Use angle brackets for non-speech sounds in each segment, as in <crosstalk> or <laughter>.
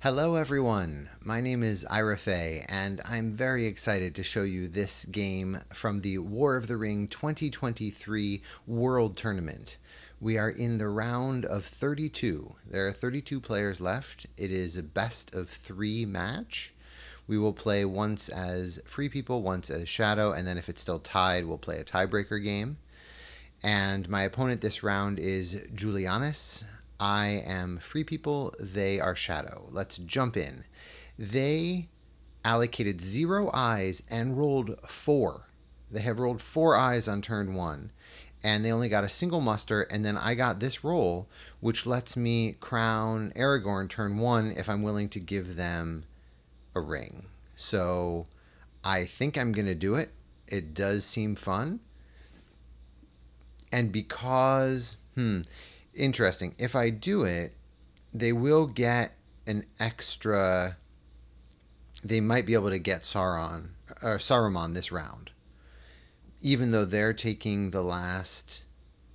Hello, everyone. My name is Ira Fey, and I'm very excited to show you this game from the War of the Ring 2023 World Tournament. We are in the round of 32. There are 32 players left. It is a best of three match. We will play once as Free People, once as Shadow, and then if it's still tied, we'll play a tiebreaker game. And my opponent this round is Julianis. I am Free People, they are Shadow. Let's jump in. They allocated zero eyes and rolled four. They have rolled four eyes on turn one, and they only got a single muster, and then I got this roll, which lets me crown Aragorn turn one if I'm willing to give them a ring. So I think I'm going to do it. It does seem fun. And because, hmm, interesting. If I do it, they will get an extra. They might be able to get Sauron or Saruman this round, even though they're taking the last.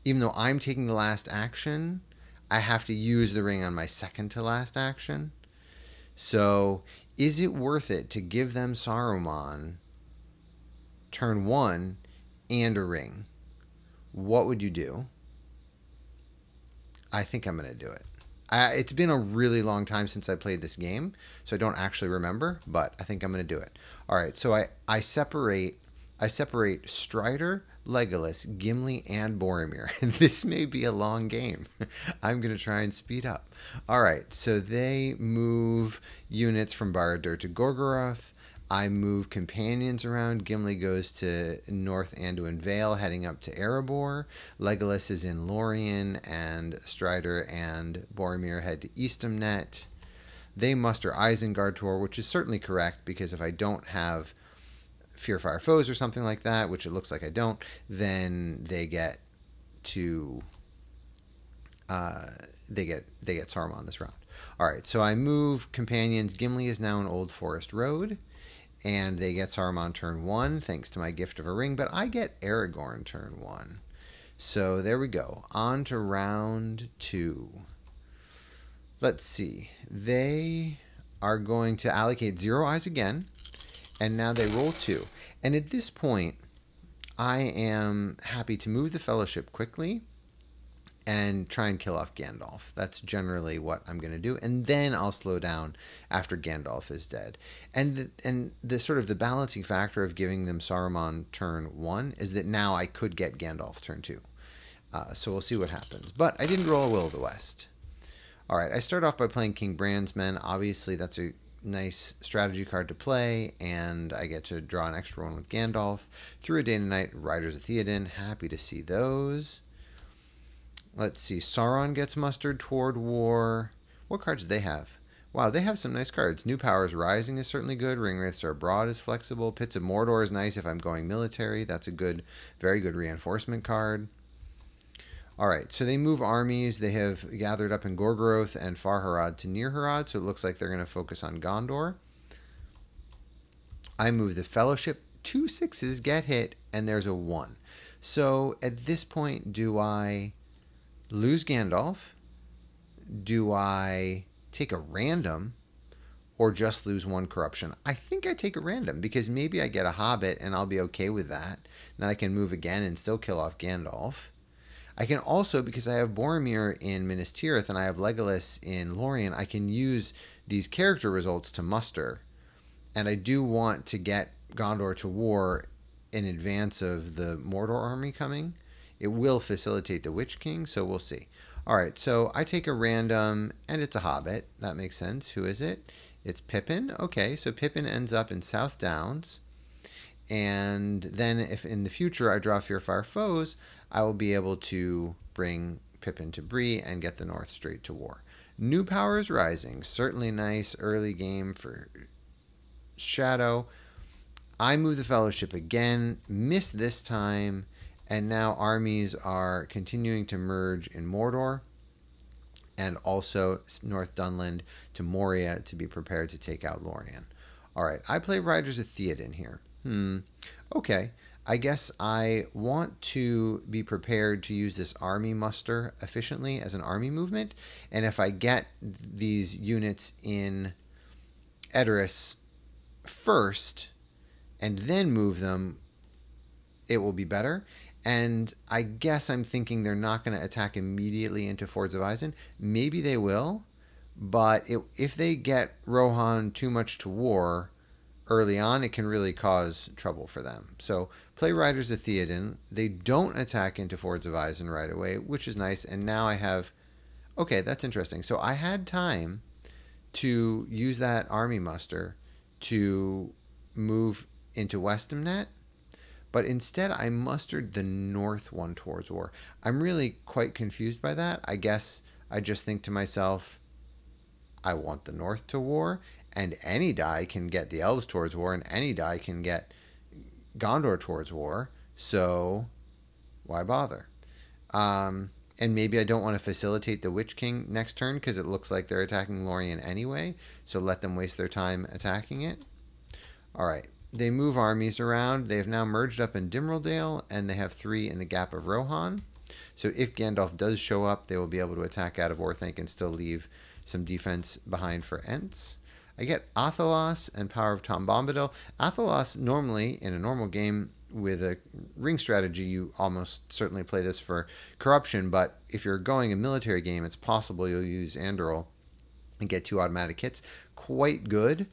Even though I'm taking the last action, I have to use the ring on my second to last action. So, is it worth it to give them Saruman turn one and a ring? What would you do? I think I'm to do it. I, it's been a really long time since I played this game, so I don't actually remember, but I think I'm to do it. All right, so I, I separate I separate Strider, Legolas, Gimli, and Boromir. <laughs> this may be a long game. <laughs> I'm going to try and speed up. All right, so they move units from Barad-dûr to Gorgoroth. I move companions around. Gimli goes to North Anduin Vale, heading up to Erebor. Legolas is in Lorien, and Strider and Boromir head to Eastemnet. They muster Isengard Tor, which is certainly correct because if I don't have Fear Fire Foes or something like that, which it looks like I don't, then they get to uh, they get they get Saruman this round. All right, so I move companions. Gimli is now in Old Forest Road and they get Saruman turn one, thanks to my gift of a ring, but I get Aragorn turn one. So there we go. On to round two. Let's see. They are going to allocate zero eyes again, and now they roll two. And at this point, I am happy to move the fellowship quickly and try and kill off Gandalf. That's generally what I'm going to do, and then I'll slow down after Gandalf is dead. And the, and the sort of the balancing factor of giving them Saruman turn one is that now I could get Gandalf turn two. Uh, so we'll see what happens. But I didn't roll a Will of the West. All right, I start off by playing King Brand's Men. Obviously, that's a nice strategy card to play, and I get to draw an extra one with Gandalf. Through a Day and Night, Riders of Theoden. Happy to see those. Let's see. Sauron gets mustered toward war. What cards do they have? Wow, they have some nice cards. New Powers Rising is certainly good. Ring Ringwraiths are Broad is flexible. Pits of Mordor is nice if I'm going military. That's a good, very good reinforcement card. All right, so they move armies. They have gathered up in Gorgoroth and Far Harad to Near Harad, so it looks like they're going to focus on Gondor. I move the Fellowship. Two sixes get hit, and there's a one. So at this point, do I lose Gandalf? Do I take a random or just lose one corruption? I think I take a random because maybe I get a hobbit and I'll be okay with that. Then I can move again and still kill off Gandalf. I can also, because I have Boromir in Minas Tirith and I have Legolas in Lorien, I can use these character results to muster. And I do want to get Gondor to war in advance of the Mordor army coming. It will facilitate the Witch King, so we'll see. All right, so I take a random, and it's a Hobbit. That makes sense. Who is it? It's Pippin. Okay, so Pippin ends up in South Downs. And then if in the future I draw Fear Fire Foes, I will be able to bring Pippin to Bree and get the North straight to war. New Powers Rising. Certainly nice early game for Shadow. I move the Fellowship again. Miss this time and now armies are continuing to merge in Mordor and also North Dunland to Moria to be prepared to take out Lorien. All right, I play Riders of Theoden here. Hmm. Okay. I guess I want to be prepared to use this army muster efficiently as an army movement. And if I get these units in Edoras first and then move them, it will be better. And I guess I'm thinking they're not going to attack immediately into Fords of Isen. Maybe they will, but it, if they get Rohan too much to war early on, it can really cause trouble for them. So play Riders of Theoden. They don't attack into Fords of Isen right away, which is nice. And now I have. Okay, that's interesting. So I had time to use that army muster to move into Westemnet, but instead I mustered the north one towards war. I'm really quite confused by that. I guess I just think to myself, I want the north to war, and any die can get the elves towards war, and any die can get Gondor towards war. So why bother? Um, and maybe I don't want to facilitate the Witch King next turn because it looks like they're attacking Lorien anyway. So let them waste their time attacking it. All right. They move armies around. They have now merged up in Dimrill Dale, and they have three in the Gap of Rohan. So if Gandalf does show up, they will be able to attack out of Orthanc and still leave some defense behind for Ents. I get Athelas and Power of Tom Bombadil. Athelas, normally, in a normal game with a ring strategy, you almost certainly play this for corruption, but if you're going a military game, it's possible you'll use Anduril and get two automatic hits. Quite good,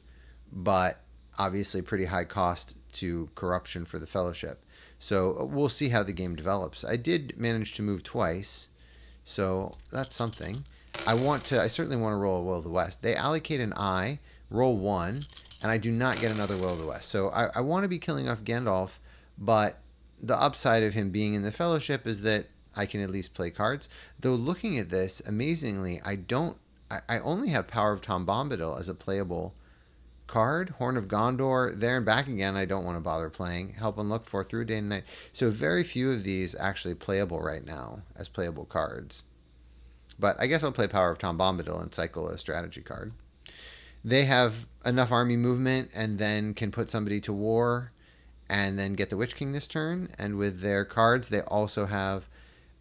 but obviously pretty high cost to corruption for the Fellowship. So uh, we'll see how the game develops. I did manage to move twice, so that's something. I want to. I certainly want to roll a Will of the West. They allocate an eye, roll one, and I do not get another Will of the West. So I, I want to be killing off Gandalf, but the upside of him being in the Fellowship is that I can at least play cards. Though looking at this, amazingly, I don't. I, I only have Power of Tom Bombadil as a playable card. Horn of Gondor, there and back again, I don't want to bother playing. Help Unlooked For through day and night. So very few of these actually playable right now as playable cards. But I guess I'll play Power of Tom Bombadil and cycle a strategy card. They have enough army movement and then can put somebody to war and then get the Witch King this turn. And with their cards, they also have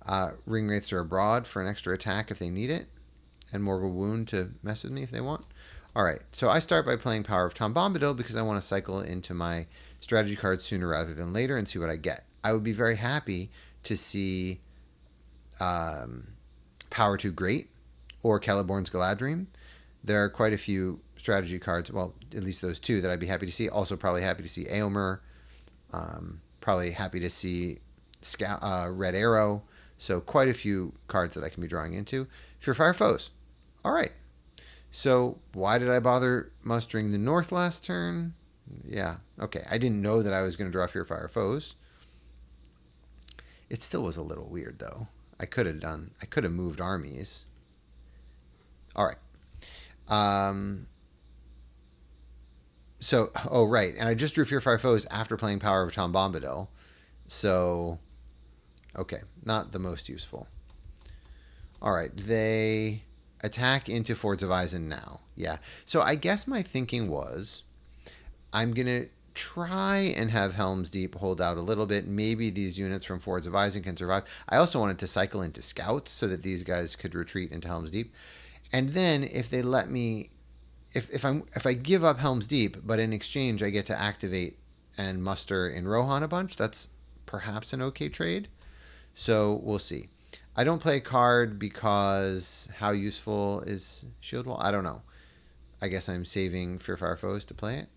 uh, Ringwraiths are abroad for an extra attack if they need it, and Morgul Wound to mess with me if they want. All right, so I start by playing Power of Tom Bombadil because I want to cycle into my strategy cards sooner rather than later and see what I get. I would be very happy to see um, Power Too Great or Celeborn's Galadhrim. There are quite a few strategy cards, well, at least those two that I'd be happy to see. Also, probably happy to see Eomer. Um, probably happy to see Scout, uh, Red Arrow. So, quite a few cards that I can be drawing into. Fear Fire Foes. All right, so why did I bother mustering the north last turn? Yeah, okay. I didn't know that I was going to draw Fear Fire Foes. It still was a little weird though. I could have done. I could have moved armies. All right. Um. So, oh right, and I just drew Fear Fire Foes after playing Power of Tom Bombadil. So, okay, not the most useful. All right, they attack into Fords of Isen now. Yeah. So I guess my thinking was I'm to try and have Helm's Deep hold out a little bit. Maybe these units from Fords of Isen can survive. I also wanted to cycle into scouts so that these guys could retreat into Helm's Deep. And then if they let me if, if I'm if I give up Helm's Deep, but in exchange I get to activate and muster in Rohan a bunch, that's perhaps an okay trade. So we'll see. I don't play a card because how useful is Shield Wall? I don't know. I guess I'm saving Fear Fire Foes to play it.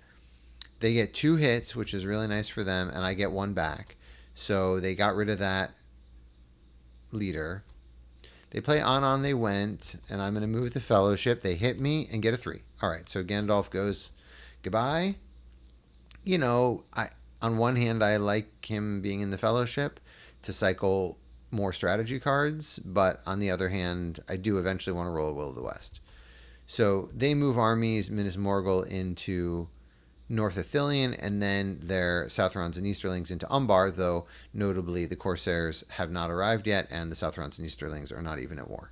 They get two hits, which is really nice for them, and I get one back. So they got rid of that leader. They play on on they went, and I'm going to move the fellowship. They hit me and get a three. All right, so Gandalf goes goodbye. You know, I on one hand I like him being in the fellowship to cycle more strategy cards, but on the other hand, I do eventually want to roll a Will of the West. So they move armies, Minas Morgul, into North Ithilien, and then their Southrons and Easterlings into Umbar, though notably the Corsairs have not arrived yet, and the Southrons and Easterlings are not even at war.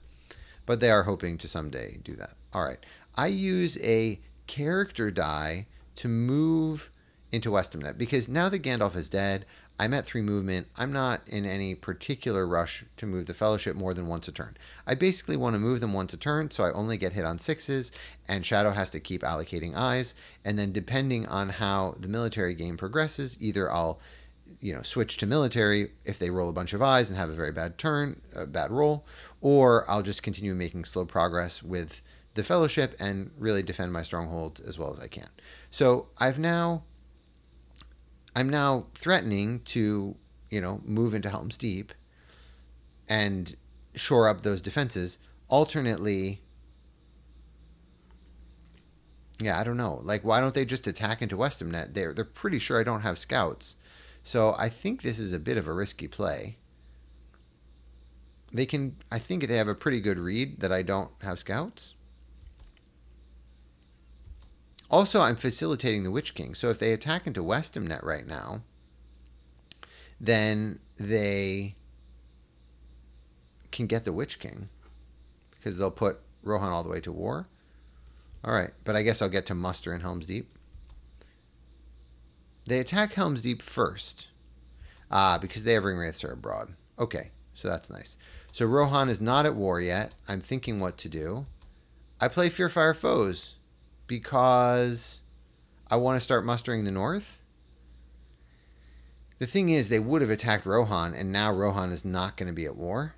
But they are hoping to someday do that. All right. I use a character die to move into Westemnet because now that Gandalf is dead, I'm at three movement. I'm not in any particular rush to move the fellowship more than once a turn. I basically want to move them once a turn, so I only get hit on sixes, and Shadow has to keep allocating eyes. And then depending on how the military game progresses, either I'll you know switch to military if they roll a bunch of eyes and have a very bad turn, a bad roll, or I'll just continue making slow progress with the fellowship and really defend my strongholds as well as I can. So I've now I'm now threatening to, you know, move into Helm's Deep and shore up those defenses. Alternately, yeah, I don't know. Like, why don't they just attack into Westemnet? They're they're pretty sure I don't have scouts, so I think this is a bit of a risky play. They can. I think they have a pretty good read that I don't have scouts. Also, I'm facilitating the Witch King. So if they attack into Westemnet right now, then they can get the Witch King because they'll put Rohan all the way to war. All right, but I guess I'll get to muster in Helm's Deep. They attack Helm's Deep first. Ah, because they have Ringwraiths are abroad. Okay, so that's nice. So Rohan is not at war yet. I'm thinking what to do. I play Fear Fearfire Foes because I want to start mustering the north. The thing is, they would have attacked Rohan, and now Rohan is not going to be at war.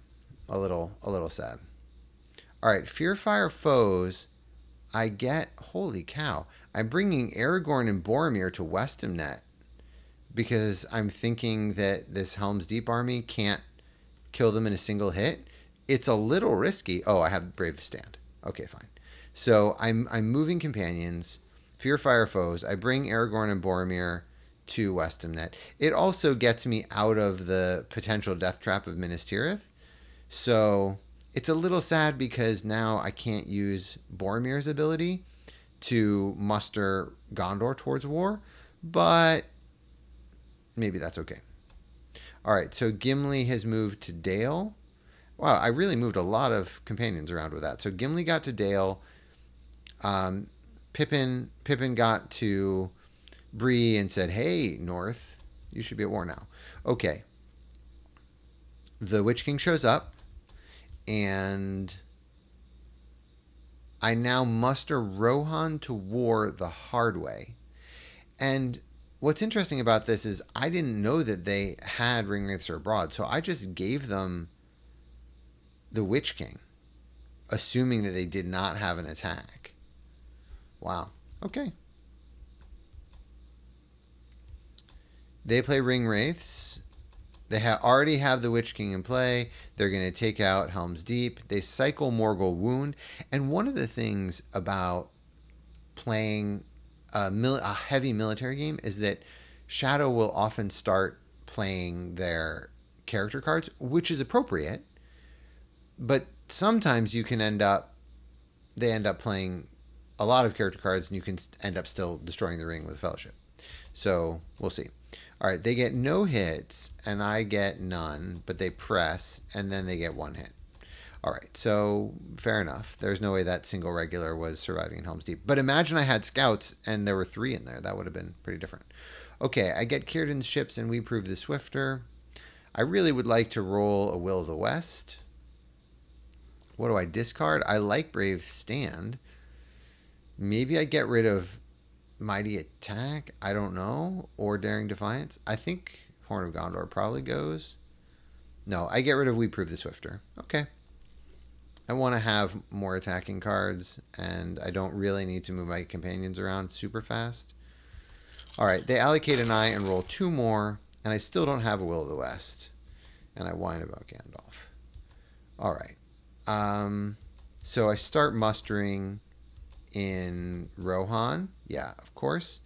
A little, a little sad. All right, Fearfire foes. I get. Holy cow! I'm bringing Aragorn and Boromir to Westemnet because I'm thinking that this Helm's Deep army can't kill them in a single hit. It's a little risky. Oh, I have Brave Stand. Okay, fine. So I'm I'm moving companions, fear fire foes. I bring Aragorn and Boromir to Westemnet. It also gets me out of the potential death trap of Minas Tirith. So it's a little sad because now I can't use Boromir's ability to muster Gondor towards war, but maybe that's okay. All right, so Gimli has moved to Dale. Wow, I really moved a lot of companions around with that. So Gimli got to Dale. Um, Pippin Pippin got to Bree and said, "Hey, North, you should be at war now." Okay. The Witch King shows up, and I now muster Rohan to war the hard way. And what's interesting about this is I didn't know that they had Ringwraiths abroad, so I just gave them the Witch King, assuming that they did not have an attack. Wow. Okay. They play Ring Wraiths. They ha- already have the Witch King in play. They're going to take out Helm's Deep. They cycle Morgul Wound. And one of the things about playing a, mil- a heavy military game is that Shadow will often start playing their character cards, which is appropriate. But sometimes you can end up, they end up playing a lot of character cards, and you can end up still destroying the ring with Fellowship. So we'll see. All right, they get no hits, and I get none, but they press, and then they get one hit. All right, so fair enough. There's no way that single regular was surviving in Helm's Deep. But imagine I had scouts and there were three in there. That would have been pretty different. Okay, I get Círdan's ships and we prove the Swifter. I really would like to roll a Will of the West. What do I discard? I like Brave Stand. Maybe I get rid of Mighty Attack. I don't know. Or Daring Defiance. I think Horn of Gondor probably goes. No, I get rid of We Prove the Swifter. Okay. I want to have more attacking cards, and I don't really need to move my companions around super fast. All right, they allocate an eye and roll two more, and I still don't have a Will of the West. And I whine about Gandalf. All right. Um, so I start mustering in Rohan, yeah, of course,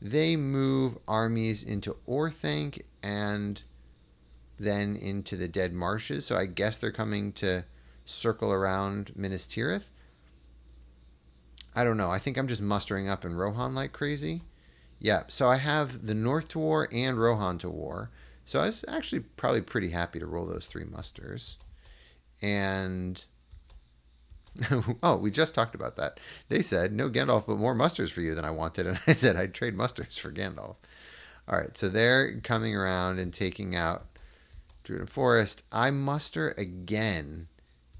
they move armies into Orthanc and then into the Dead Marshes. So I guess they're coming to circle around Minas Tirith. I don't know. I think I'm just mustering up in Rohan like crazy. Yeah, so I have the North to war and Rohan to war. So I was actually probably pretty happy to roll those three musters. And <laughs> oh, we just talked about that. They said, no Gandalf, but more musters for you than I wanted. <laughs> And I said, I'd trade musters for Gandalf. All right, so they're coming around and taking out Druadan Forest. I muster again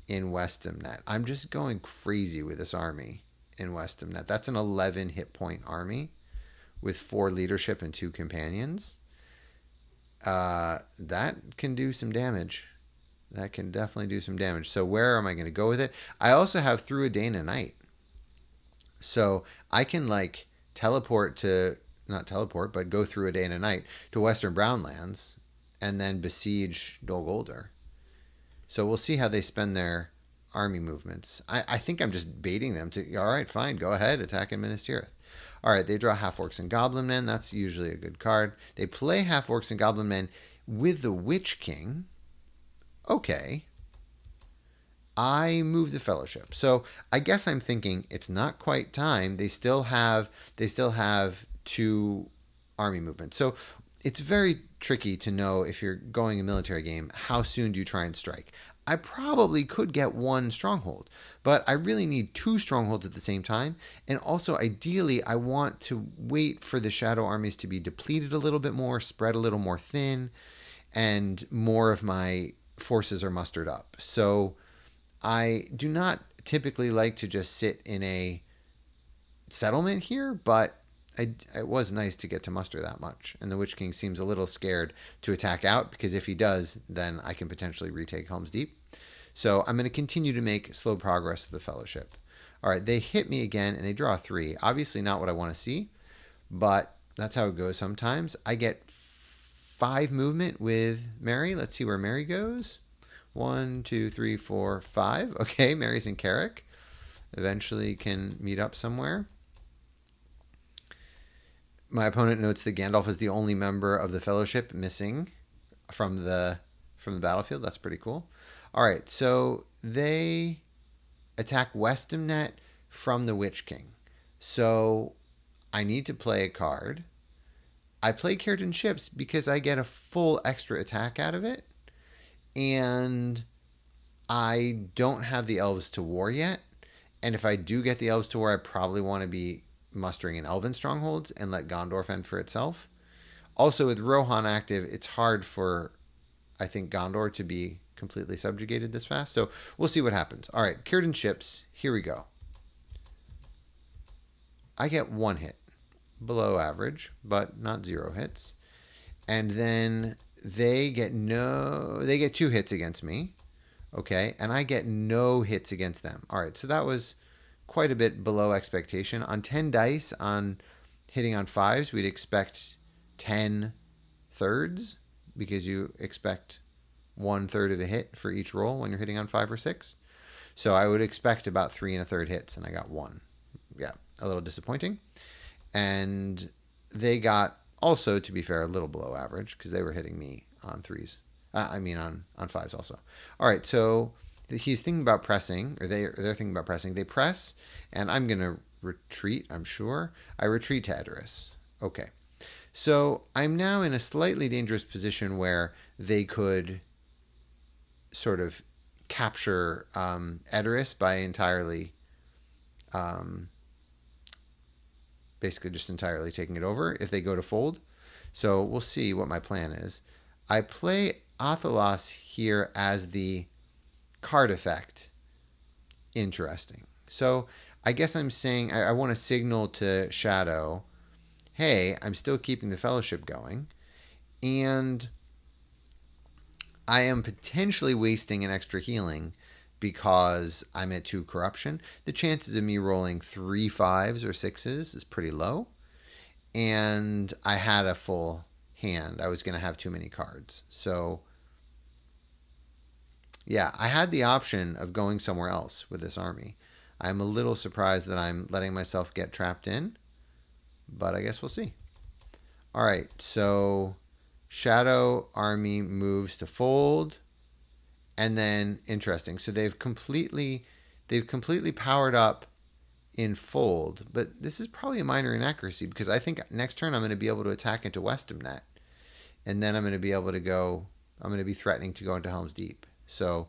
in Westemnet. I'm just going crazy with this army in Westemnet. That's an 11 hit point army with four leadership and two companions. Uh, that can do some damage. That can definitely do some damage. So where am I going to go with it? I also have through a day and a night. So I can like teleport to not teleport, but go through a day and a night to Western Brownlands and then besiege Dol Guldur. So we'll see how they spend their army movements. I, I think I'm just baiting them to all right, fine, go ahead, attack in Minas Tirith. All right, they draw half orcs and goblin men. That's usually a good card. They play half orcs and goblin men with the Witch King. Okay. I move the fellowship. So I guess I'm thinking it's not quite time. They still have they still have two army movements. So it's very tricky to know if you're going a military game, how soon do you try and strike? I probably could get one stronghold, but I really need two strongholds at the same time. And also, ideally, I want to wait for the shadow armies to be depleted a little bit more, spread a little more thin, and more of my forces are mustered up. So I do not typically like to just sit in a settlement here, but I, it was nice to get to muster that much. And the Witch King seems a little scared to attack out because if he does, then I can potentially retake Helm's Deep. So I'm going to continue to make slow progress with the Fellowship. All right, they hit me again and they draw three. Obviously, not what I want to see, but that's how it goes sometimes. I get five movement with Merry. Let's see where Merry goes. One, two, three, four, five. <laughs> Okay, Merry's in Carrock. Eventually can meet up somewhere. My opponent notes that Gandalf is the only member of the Fellowship missing from the from the battlefield. That's pretty cool. All right, so they attack Westemnet from the Witch King. So I need to play a card. I play Círdan's Ships because I get a full extra attack out of it. And I don't have the elves to war yet. And if I do get the elves to war, I probably want to be mustering in elven strongholds and let Gondor fend for itself. Also, with Rohan active, it's hard for, I think, Gondor to be completely subjugated this fast. So we'll see what happens. All right, Círdan's ships. Here we go. I get one hit, below average, but not zero hits. And then they get no, they get two hits against me. Okay, and I get no hits against them. All right, so that was quite a bit below expectation. On 10 dice, on hitting on fives, we'd expect 10 thirds because you expect one third of a hit for each roll when you're hitting on five or six. So I would expect about three and a third hits, and I got one. Yeah, a little disappointing. And they got also, to be fair, a little below average because they were hitting me on threes. Uh, I mean, on on fives also. All right, so he's thinking about pressing, or they they're thinking about pressing. They press, and I'm gonna retreat. I'm sure I retreat to Edoras. Okay, so I'm now in a slightly dangerous position where they could sort of capture um, Edoras by entirely, um, basically just entirely taking it over if they go to Folde. So we'll see what my plan is. I play Athelas here as the card effect. Interesting. So I guess I'm saying I, I want to signal to Shadow, hey, I'm still keeping the fellowship going. And I am potentially wasting an extra healing because I'm at two corruption. The chances of me rolling three fives or sixes is pretty low. And I had a full hand. I was going to have too many cards. So, yeah, I had the option of going somewhere else with this army. I'm a little surprised that I'm letting myself get trapped in, but I guess we'll see. All right, so Shadow Army moves to Folde, and then interesting. So they've completely they've completely powered up in Folde, but this is probably a minor inaccuracy because I think next turn I'm going to be able to attack into Westemnet, and then I'm going to be able to go. I'm going to be threatening to go into Helm's Deep. So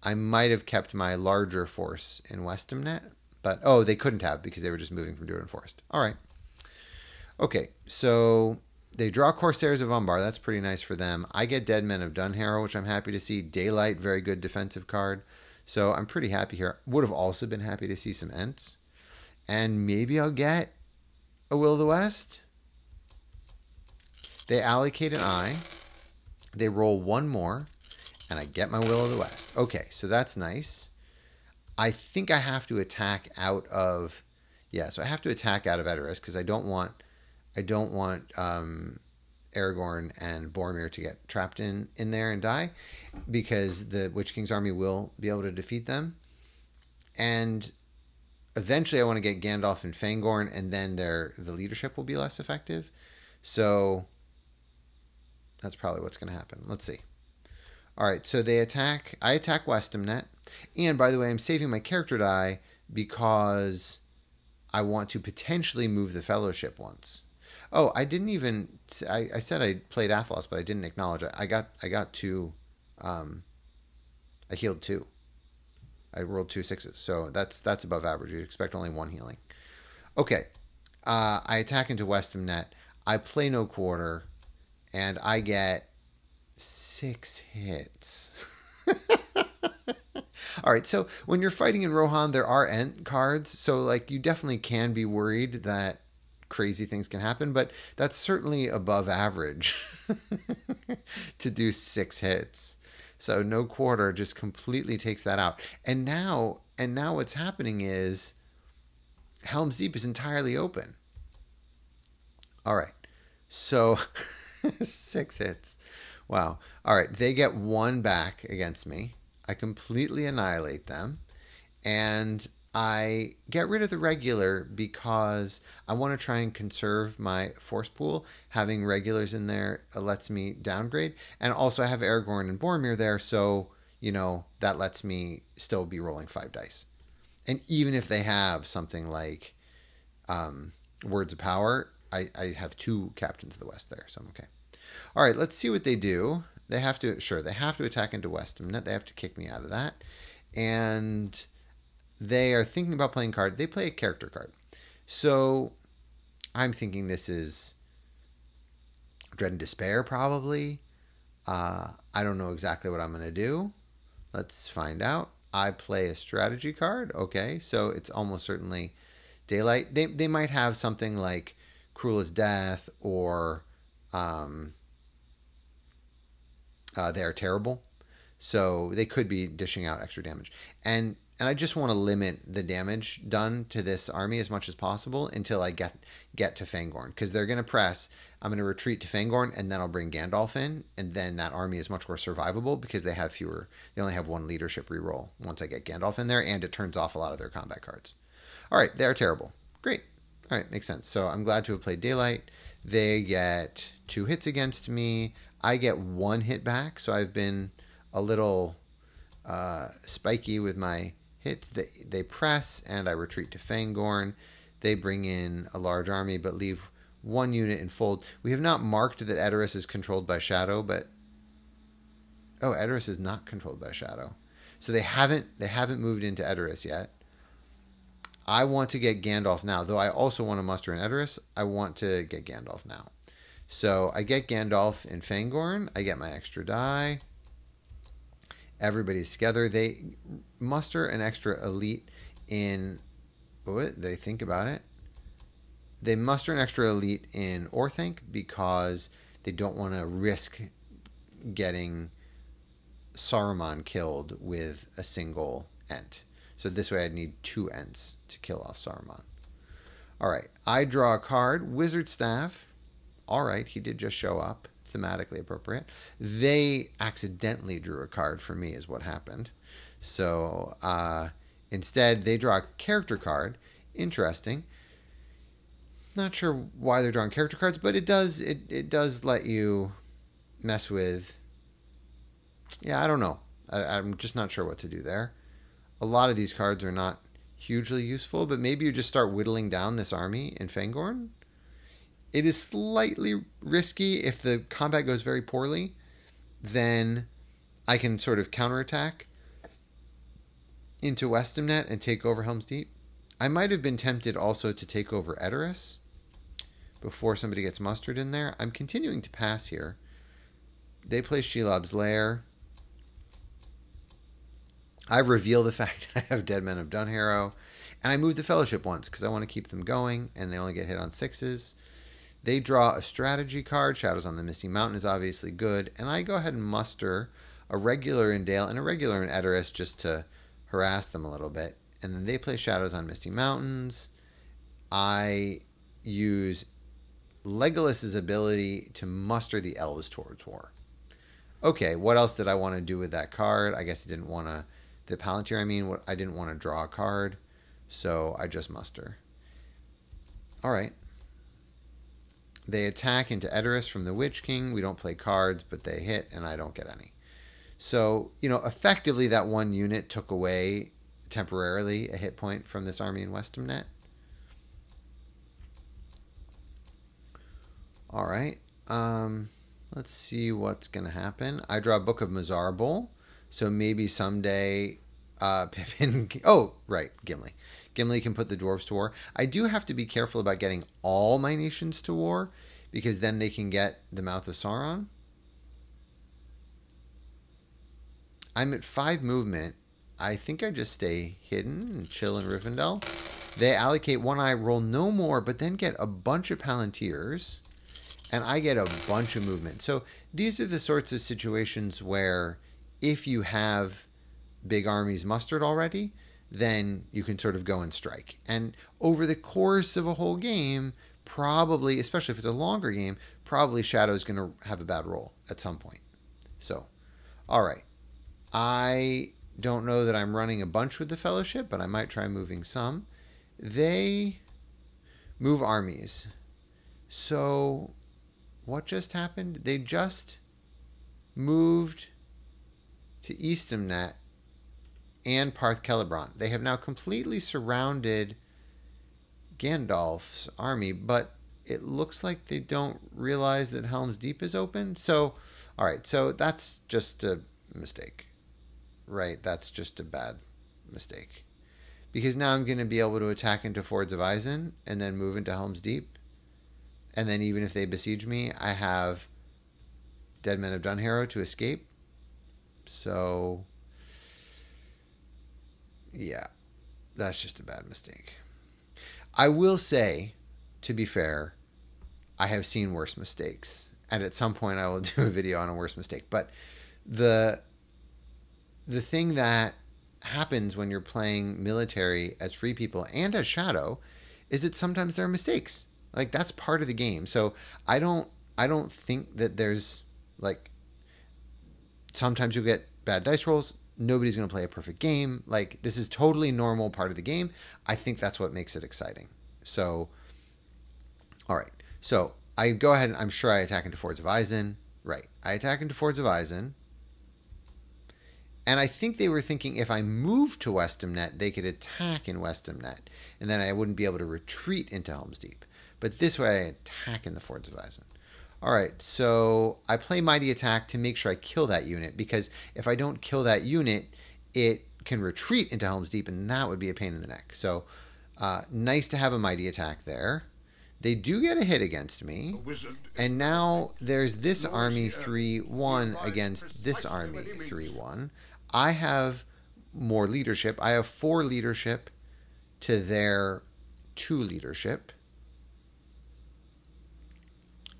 I might have kept my larger force in Westemnet, but oh, they couldn't have because they were just moving from Durin Forest. All right. Okay, so they draw Corsairs of Umbar. That's pretty nice for them. I get Dead Men of Dunharrow, which I'm happy to see. Daylight, very good defensive card. So I'm pretty happy here. Would have also been happy to see some Ents. And maybe I'll get a Will of the West. They allocate an eye. They roll one more. And I get my Will of the West. Okay, so that's nice. I think I have to attack out of... Yeah, so I have to attack out of Edoras because I don't want... I don't want um, Aragorn and Boromir to get trapped in in there and die, because the Witch King's army will be able to defeat them. And eventually, I want to get Gandalf and Fangorn, and then their the leadership will be less effective. So that's probably what's going to happen. Let's see. All right, so they attack. I attack Westemnet, and by the way, I'm saving my character die because I want to potentially move the Fellowship once. Oh, I didn't even. I, I said I played Athelas, but I didn't acknowledge it. I got I got two. Um, I healed two. I rolled two sixes, so that's that's above average. You'd expect only one healing. Okay, uh, I attack into Westemnet. I play no quarter, and I get six hits. <laughs> All right, so when you're fighting in Rohan, there are Ent cards, so like you definitely can be worried that crazy things can happen, but that's certainly above average <laughs> to do six hits. So no quarter just completely takes that out. And now and now what's happening is Helm's Deep is entirely open. All right. So <laughs> six hits. Wow. All right, they get one back against me. I completely annihilate them. And I get rid of the regular because I want to try and conserve my force pool. Having regulars in there lets me downgrade. And also, I have Aragorn and Boromir there, so, you know, that lets me still be rolling five dice. And even if they have something like um, Words of Power, I, I have two Captains of the West there, so I'm okay. All right, let's see what they do. They have to, sure, they have to attack into Westemnet. They have to kick me out of that. And they are thinking about playing card. They play a character card. So I'm thinking this is Dread and Despair, probably. Uh, I don't know exactly what I'm going to do. Let's find out. I play a strategy card. Okay, so it's almost certainly Daylight. They, they might have something like Cruel as Death or um, uh, They Are Terrible. So they could be dishing out extra damage. And and I just want to limit the damage done to this army as much as possible until I get get to Fangorn because they're going to press. I'm going to retreat to Fangorn and then I'll bring Gandalf in, and then that army is much more survivable because they have fewer. They only have one leadership reroll once I get Gandalf in there, and it turns off a lot of their combat cards. All right, they're terrible. Great. All right, makes sense. So I'm glad to have played Daylight. They get two hits against me. I get one hit back, so I've been a little uh, spiky with my hits. They, they press, and I retreat to Fangorn. They bring in a large army, but leave one unit in Folde. We have not marked that Edoras is controlled by Shadow, but oh, Edoras is not controlled by Shadow, so they haven't they haven't moved into Edoras yet. I want to get Gandalf now, though I also want to muster in Edoras. I want to get Gandalf now. So I get Gandalf in Fangorn. I get my extra die everybody's together. They muster an extra elite in what they think about it. They muster an extra elite in Orthanc because they don't want to risk getting Saruman killed with a single Ent. So this way I'd need two Ents to kill off Saruman. All right, I draw a card, Wizard Staff. All right, he did just show up thematically appropriate. They accidentally drew a card for me, is what happened. So uh, instead, they draw a character card. Interesting. Not sure why they're drawing character cards, but it does it, it does let you mess with. Yeah, I don't know. I, I'm just not sure what to do there. A lot of these cards are not hugely useful, but maybe you just start whittling down this army in Fangorn it is slightly risky if the combat goes very poorly. Then I can sort of counterattack into Westemnet and take over Helm's Deep. I might have been tempted also to take over Edoras, before somebody gets mustered in there. I'm continuing to pass here. They play Shelob's Lair. I reveal the <laughs> fact that I have Dead Men of Dunharrow. And I move the Fellowship once because I want to keep them going, and they only get hit on sixes. They draw a strategy card. Shadows on the Misty Mountain is obviously good. And I go ahead and muster a regular in Dale and a regular in Edoras just to harass them a little bit. And then they play Shadows on Misty Mountains. I use Legolas's ability to muster the elves towards war. Okay, what else did I want to do with that card? I guess I didn't want to. The Palantir, I mean, what I didn't want to draw a card, so I just muster. All right. They attack into Edoras from the Witch King. We don't play cards, but they hit, and I don't get any. So, you know, effectively that one unit took away temporarily a hit point from this army in Westemnet. All right. Um, let's see what's going to happen. I draw a Book of Mazarbul. So maybe someday uh, <laughs> Pippin. Oh, right, Gimli. Gimli can put the dwarves to war. I do have to be careful about getting all my nations to war because then they can get the Mouth of Sauron. I'm at five movement. I think I just stay hidden and chill in Rivendell. They allocate one eye, roll no more, but then get a bunch of Palantirs, and I get a bunch of movement. So these are the sorts of situations where if you have big armies mustered already, then you can sort of go and strike. And over the course of a whole game, probably, especially if it's a longer game, probably Shadow is going to have a bad roll at some point. So, all right. I don't know that I'm running a bunch with the Fellowship, but I might try moving some. They move armies. So, what just happened? They just moved to Eastemnet and Parth Celebrant. They have now completely surrounded Gandalf's army, but it looks like they don't realize that Helm's Deep is open. So, all right, so that's just a mistake, right? That's just a bad mistake. Because now I'm going to be able to attack into Fords of Isen and then move into Helm's Deep. And then even if they besiege me, I have Dead Men of Dunharrow to escape. So, yeah, that's just a bad mistake. I will say, to be fair, I have seen worse mistakes, and at some point I will <laughs> do a video on a worse mistake. But the the thing that happens when you're playing military as free people and as shadow is that sometimes there are mistakes. Like that's part of the game. So I don't I don't think that there's like sometimes you'll get bad dice rolls nobody's going to play a perfect game. Like this is totally normal part of the game. I think that's what makes it exciting. So, all right. So I go ahead and I'm sure I attack into Fords of Isen. Right. I attack into Fords of Isen. And I think they were thinking if I moved to Westemnet, they could attack in Westemnet, and then I wouldn't be able to retreat into Helm's Deep. But this way, I attack in the Fords of Isen. All right, so I play Mighty Attack to make sure I kill that unit because if I don't kill that unit, it can retreat into Helm's Deep, and that would be a pain in the neck. So, uh, nice to have a Mighty Attack there. They do get a hit against me, and now there's this army 3 1 against this army 3 1. I have more leadership. I have four leadership to their two leadership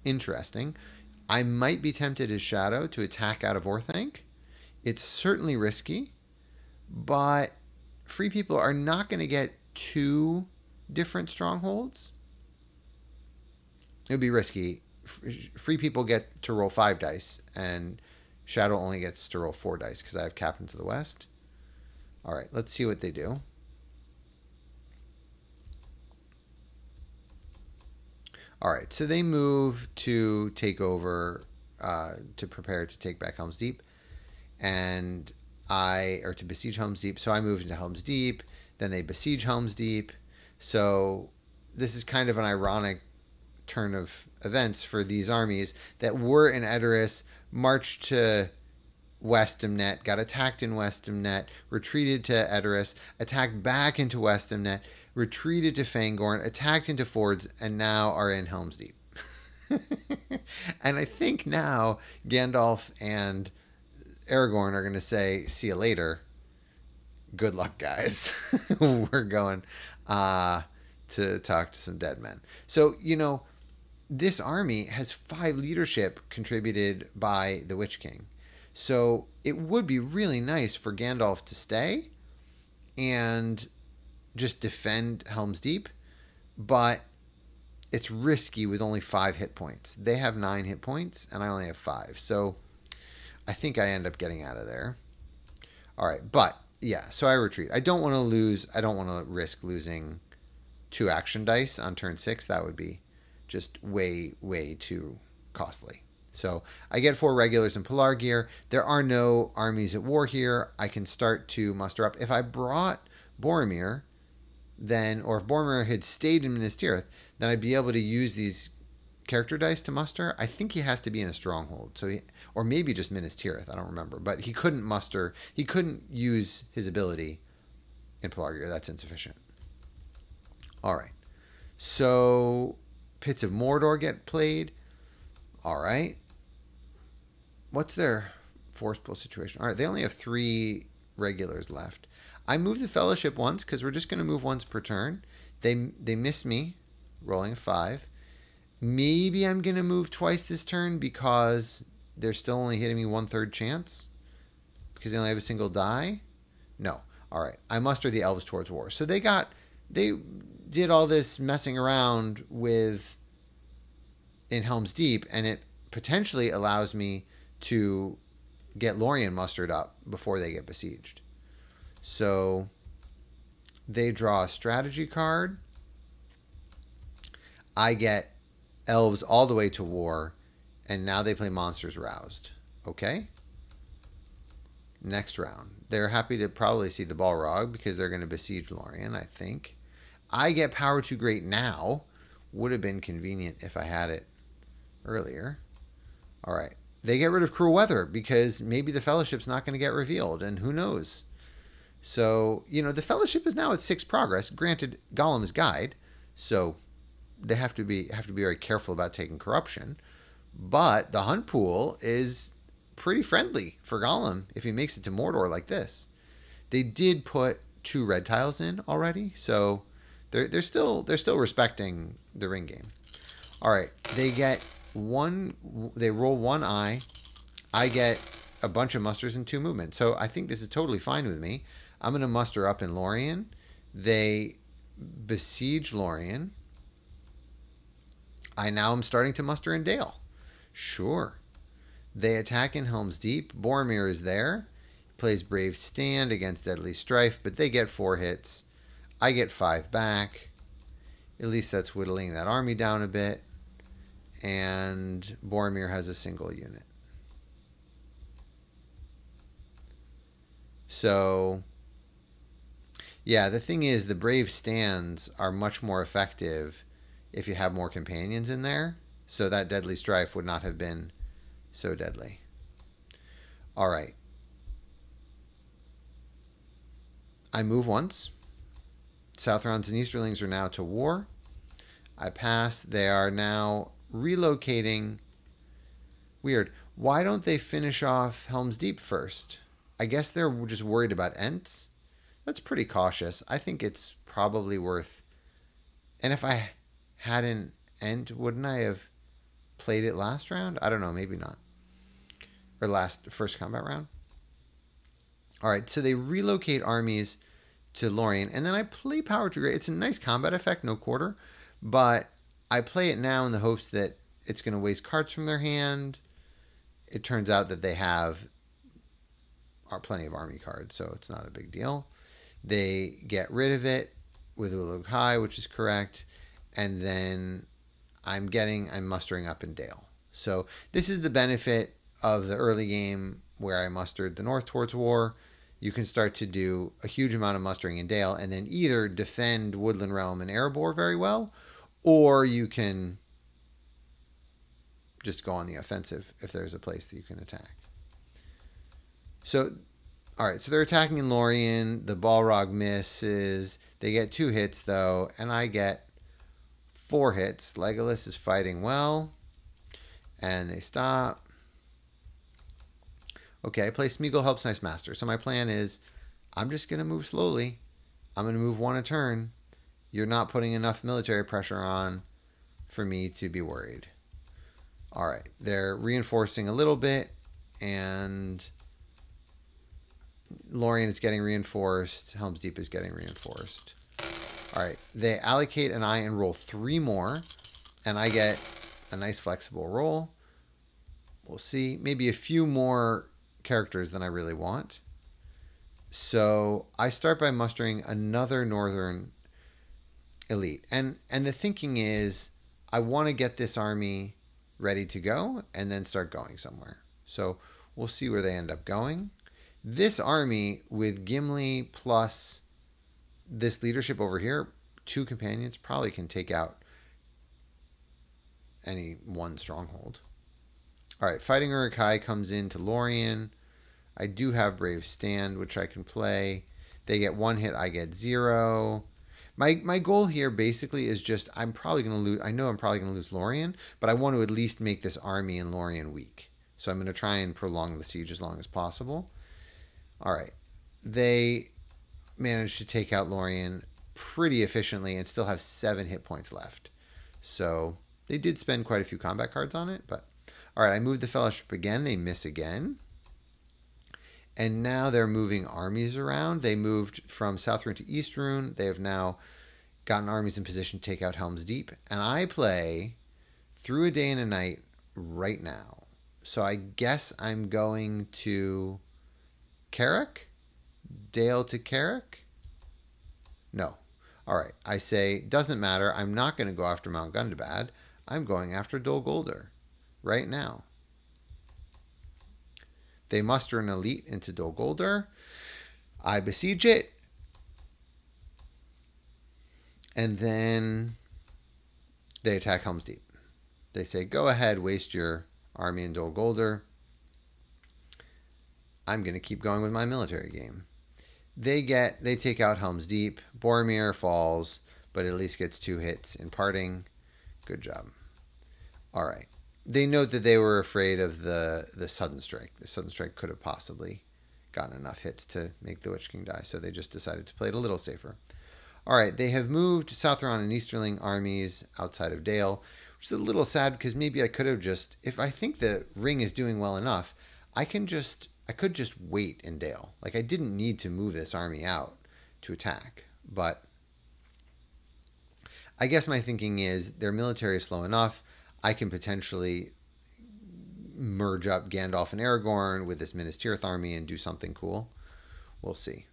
interesting. I might be tempted as Shadow to attack out of Orthanc. It's certainly risky, but free people are not going to get two different strongholds. It would be risky. Free people get to roll five dice, and Shadow only gets to roll four dice because I have Captain to the West. All right, let's see what they do. All right, so they move to take over, uh, to prepare to take back Helm's Deep, and I, or to besiege Helm's Deep. So I moved into Helm's Deep. Then they besiege Helm's Deep. So this is kind of an ironic turn of events for these armies that were in Edoras, marched to Westemnet, got attacked in Westemnet, retreated to Edoras, attacked back into Westemnet, retreated to Fangorn, attacked into Fords, and now are in Helm's Deep. <laughs> and I think now Gandalf and Aragorn are going to say, "See you later. Good luck, guys. <laughs> We're going uh, to talk to some dead men." So you know, this army has five leadership contributed by the Witch King. So it would be really nice for Gandalf to stay and just defend Helm's Deep, but it's risky with only five hit points. They have nine hit points, and I only have five. So I think I end up getting out of there. All right, but yeah, so I retreat. I don't want to lose. I don't want to risk losing two action dice on turn six. That would be just way, way too costly. So I get four regulars in gear. There are no armies at war here. I can start to muster up. If I brought Boromir, then, or if Boromir had stayed in Minas Tirith, then I'd be able to use these character dice to muster. I think he has to be in a stronghold, so he, or maybe just Minas Tirith. I don't remember, but he couldn't muster. He couldn't use his ability in Pelargir. That's insufficient. All right, so Pits of Mordor get played. All right, what's their force pool situation? All right, they only have three regulars left. I moved the fellowship once because we're just going to move once per turn. They they miss me, rolling a five. Maybe I'm going to move twice this turn because they're still only hitting me one third chance because they only have a single die. No. All right. I muster the elves towards war. So they got they did all this messing around with in Helm's Deep, and it potentially allows me to get Lorien mustered up before they get besieged. So they draw a strategy card. I get elves all the way to war, and now they play monsters roused. Okay? Next round. They're happy to probably see the Balrog because they're going to besiege Lorien, I think. I get power too great now. Would have been convenient if I had it earlier. All right. They get rid of cruel weather because maybe the fellowship's not going to get revealed, and who knows? So, you know, the fellowship is now at six progress. Granted, Gollum's guide, so they have to be have to be very careful about taking corruption. But the hunt pool is pretty friendly for Gollum if he makes it to Mordor like this. They did put two red tiles in already, so they're they're still they're still respecting the ring game. All right, they get one. They roll one eye. I get a bunch of musters and two movements. So I think this is totally fine with me. I'm going to muster up in Lorien. They besiege Lorien. I now am starting to muster in Dale. Sure. They attack in Helm's Deep. Boromir is there. Plays Brave Stand against Deadly Strife, but they get four hits. I get five back. At least that's whittling that army down a bit. And Boromir has a single unit. So, yeah, the thing is, the Brave Stands are much more effective if you have more companions in there. So that deadly strife would not have been so deadly. All right. I move once. Southrons and Easterlings are now to war. I pass. They are now relocating. Weird. Why don't they finish off Helm's Deep first? I guess they're just worried about Ents. That's pretty cautious. I think it's probably worth. And if I had an Ent, wouldn't I have played it last round? I don't know. Maybe not. Or last first combat round. All right. So they relocate armies to Lorien, and then I play Power too Great. It's a nice combat effect, no quarter, but I play it now in the hopes that it's going to waste cards from their hand. It turns out that they have are plenty of army cards, so it's not a big deal. They get rid of it with Uruk-hai, which is correct, and then I'm getting I'm mustering up in Dale. So this is the benefit of the early game where I mustered the North towards war. You can start to do a huge amount of mustering in Dale, and then either defend Woodland Realm and Erebor very well, or you can just go on the offensive if there's a place that you can attack. So, all right, so they're attacking in Lorien. The Balrog misses. They get two hits though, and I get four hits. Legolas is fighting well, and they stop. Okay, I play Smeagol helps Nice Master. So my plan is I'm just going to move slowly. I'm going to move one a turn. You're not putting enough military pressure on for me to be worried. All right, they're reinforcing a little bit, and Lorien is getting reinforced. Helm's Deep is getting reinforced. All right, they allocate and roll three more, and I get a nice flexible roll. We'll see. Maybe a few more characters than I really want. So I start by mustering another northern elite. And and the thinking is I want to get this army ready to go and then start going somewhere. So we'll see where they end up going. This army with Gimli plus this leadership over here, two companions probably can take out any one stronghold. All right, Fighting Uruk-hai comes into Lorien. I do have Brave Stand, which I can play. They get one hit, I get zero. My my goal here basically is just I'm probably going to lose. I know I'm probably going to lose Lorien, but I want to at least make this army in Lorien weak. So I'm going to try and prolong the siege as long as possible. All right, they managed to take out Lorien pretty efficiently and still have seven hit points left. So they did spend quite a few combat cards on it, but all right, I moved the Fellowship again. They miss again and now they're moving armies around. They moved from South Rhun to East Rhun. They have now gotten armies in position to take out Helm's Deep. And I play through a day and a night right now. So I guess I'm going to Carrock? Dale to Carrock? No. All right. I say, doesn't matter. I'm not going to go after Mount Gundabad. I'm going after Dol Guldur right now. They muster an elite into Dol Guldur. I besiege it. And then they attack Helm's Deep. They say, go ahead, waste your army in Dol Guldur. I'm going to keep going with my military game. They get they take out Helm's Deep. Boromir falls, but at least gets two hits in parting. Good job. All right they note that they were afraid of the the sudden strike. The sudden strike could have possibly gotten enough hits to make the Witch King die, so they just decided to play it a little safer. All right, they have moved Southron and Easterling armies outside of Dale, which is a little sad because maybe I could have just, if I think the ring is doing well enough, I can just, I could just wait in Dale. Like I didn't need to move this army out to attack, but I guess my thinking is their military is slow enough. I can potentially merge up Gandalf and Aragorn with this Minas Tirith army and do something cool. We'll see.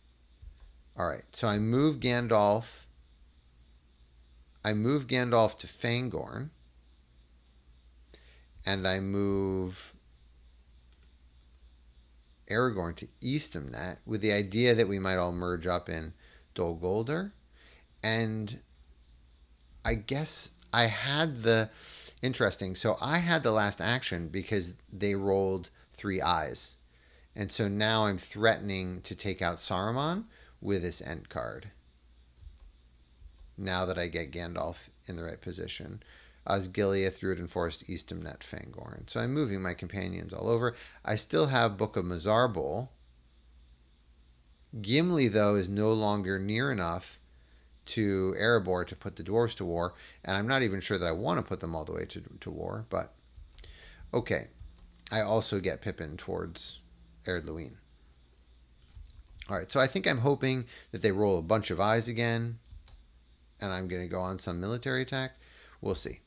All right, so I move Gandalf. I move Gandalf to Fangorn. And I move Aragorn to Eastemnet with the idea that we might all merge up in Dol Guldur. And I guess I had the interesting. So I had the last action because they rolled three eyes. And so now I'm threatening to take out Saruman with this end card. Now that I get Gandalf in the right position. Osgiliath, Druadan Forest, Eastemnet, Fangorn. So I'm moving my companions all over. I still have Book of Mazarbul. Gimli, though, is no longer near enough to Erebor to put the dwarves to war, and I'm not even sure that I want to put them all the way to, to war, but okay. I also get Pippin towards Ered Luin. All right, so I think I'm hoping that they roll a bunch of eyes again, and I'm going to go on some military attack. We'll see.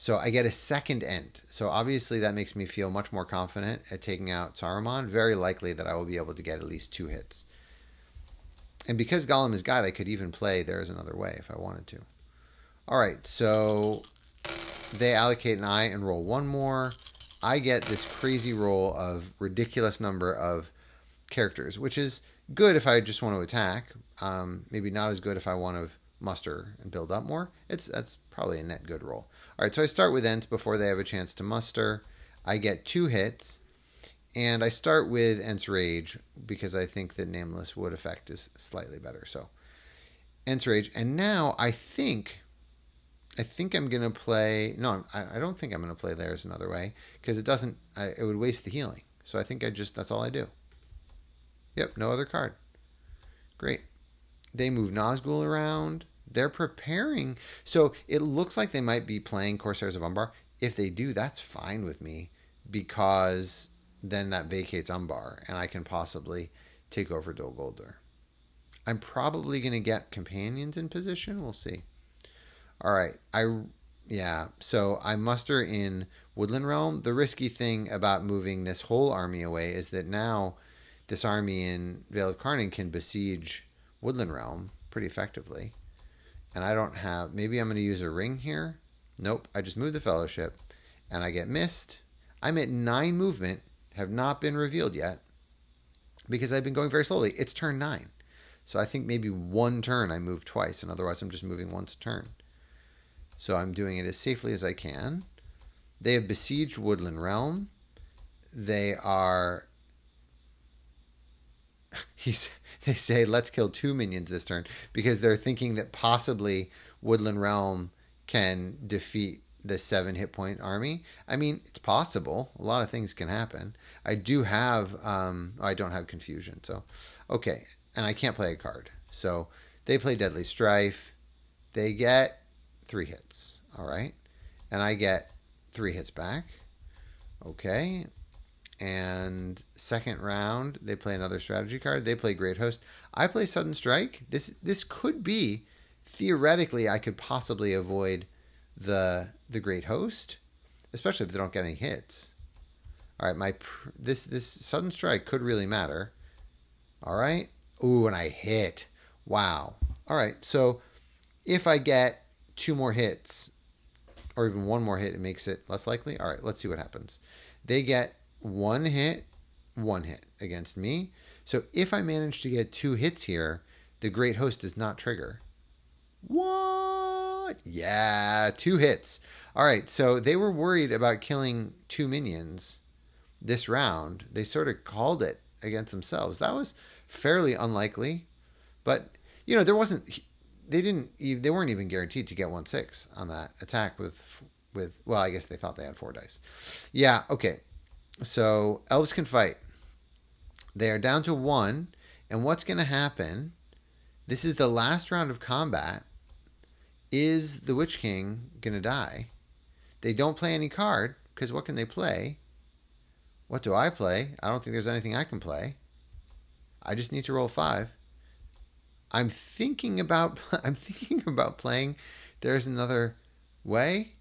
So I get a second end. So obviously that makes me feel much more confident at taking out Saruman. Very likely that I will be able to get at least two hits. And because Gollum is God, I could even play There's Another Way if I wanted to. All right, so they allocate an eye and roll one more. I get this crazy roll of ridiculous number of characters, which is good if I just want to attack. Um, maybe not as good if I want to muster and build up more. It's that's probably a net good roll. All right, so I start with Ents before they have a chance to muster. I get two hits. And I start with Ents Rage because I think that Nameless Wood effect is slightly better. So Ents Rage, and now I think, I think I'm gonna play. No, I, don't think I'm gonna play There's Another Way because it doesn't. I, it would waste the healing. So I think I just that's all I do. Yep, no other card. Great. They move Nazgul around. They're preparing. So it looks like they might be playing Corsairs of Umbar. If they do, that's fine with me because then that vacates Umbar and I can possibly take over Dol Guldur. I'm probably going to get companions in position. We'll see. All right. I yeah. So I muster in Woodland Realm. The risky thing about moving this whole army away is that now this army in Vale of Carnen can besiege Woodland Realm pretty effectively. And I don't have. Maybe I'm going to use a ring here. Nope. I just move the Fellowship, and I get missed. I'm at nine movement. Have not been revealed yet because I've been going very slowly. It's turn nine. So I think maybe one turn I move twice, and otherwise I'm just moving once a turn. So I'm doing it as safely as I can. They have besieged Woodland Realm. They are. <laughs> He's, <laughs> they say, let's kill two minions this turn because they're thinking that possibly Woodland Realm can defeat the seven hit point army. I mean, it's possible. A lot of things can happen. I do have, um, I don't have confusion. So, okay and I can't play a card. So they play Deadly Strife. They get three hits. All right. And I get three hits back. Okay. And second round, they play another strategy card. They play Great Host. I play Sudden Strike. This this could be theoretically I could possibly avoid the the Great Host, especially if they don't get any hits. All right, my this this Sudden Strike could really matter. All right. Ooh, and I hit. Wow. All right. So if I get two more hits, or even one more hit, it makes it less likely. All right, let's see what happens. They get one hit, one hit against me. So if I manage to get two hits here, the Great Host does not trigger. What? Yeah, two hits. All right, so they were worried about killing two minions this round. They sort of called it against themselves. That was fairly unlikely, but you know there wasn't. They didn't. They weren't even guaranteed to get one six on that attack with with. Well, I guess they thought they had four dice. Yeah. Okay. So elves can fight. They are down to one, and what's going to happen? This is the last round of combat. Is the Witch King going to die? They don't play any card because what can they play? What do I play? I don't think there's anything I can play. I just need to roll five. I'm thinking about <laughs> I'm thinking about playing There's Another Way.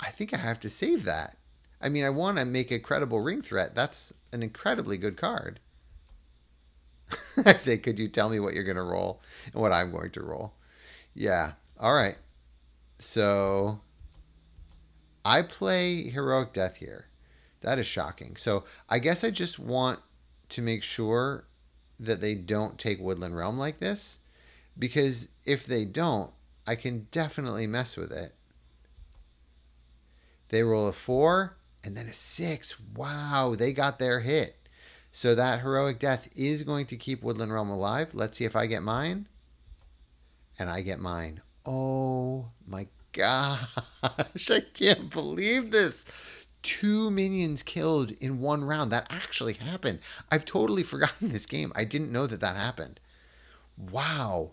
I think I have to save that. I mean, I want to make a credible ring threat. That's an incredibly good card. <laughs> I say, could you tell me what you're going to roll and what I'm going to roll? Yeah. All right. So I play Heroic Death here. That is shocking. So I guess I just want to make sure that they don't take Woodland Realm like this because if they don't, I can definitely mess with it. They roll a four and then a six. Wow, they got their hit. So that heroic death is going to keep Woodland Realm alive. Let's see if I get mine. And I get mine. Oh my gosh, <laughs> I can't believe this two minions killed in one round. That actually happened. I've totally <laughs> forgotten this game. I didn't know that that happened. Wow.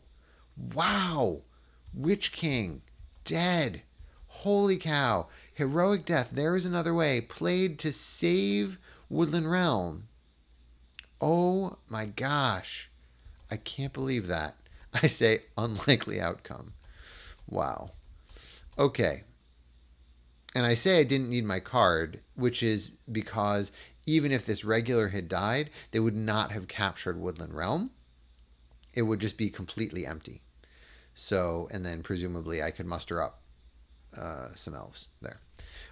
Wow. Witch King dead. Holy cow. Heroic death. There is another way. Played to save Woodland Realm. Oh my gosh. I can't believe that. <laughs> I say unlikely outcome. Wow. Okay and I say I didn't need my card, which is because even if this regular had died, they would not have captured Woodland Realm. It would just be completely empty. So, and then presumably I could muster up uh, some elves there.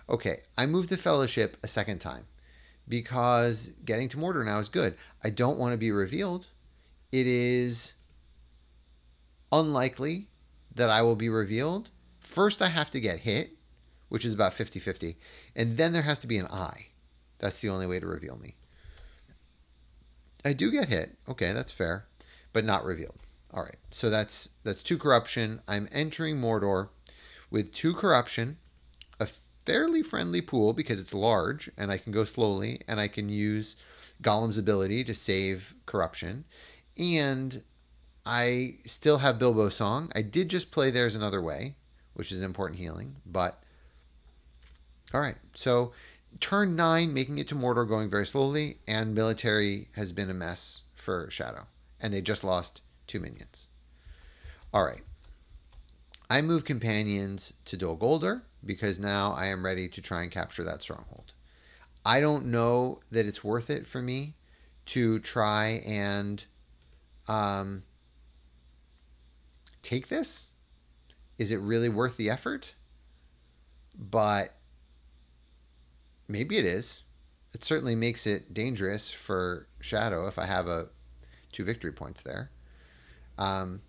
Okay, I moved the Fellowship a second time because getting to Mordor now is good. I don't want to be revealed. It is unlikely that I will be revealed. First, I have to get hit which is about 50 50. And then there has to be an eye. That's the only way to reveal me. I do get hit. Okay, that's fair, but not revealed. All right, so that's that's two corruption. I'm entering Mordor with two corruption, fairly friendly pool because it's large and I can go slowly and I can use Gollum's ability to save corruption, and I still have Bilbo Song. I did just play There's Another Way, which is an important healing, but all right, so turn nine, making it to Mordor, going very slowly, and military has been a mess for Shadow, and they just lost two minions. All right. I move companions to Dol Guldur because now I am ready to try and capture that stronghold. I don't know that it's worth it for me to try and um, take this. Is it really worth the effort? But maybe it is. It certainly makes it dangerous for Shadow if I have a two victory points there. Um,